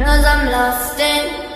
Cause I'm lost in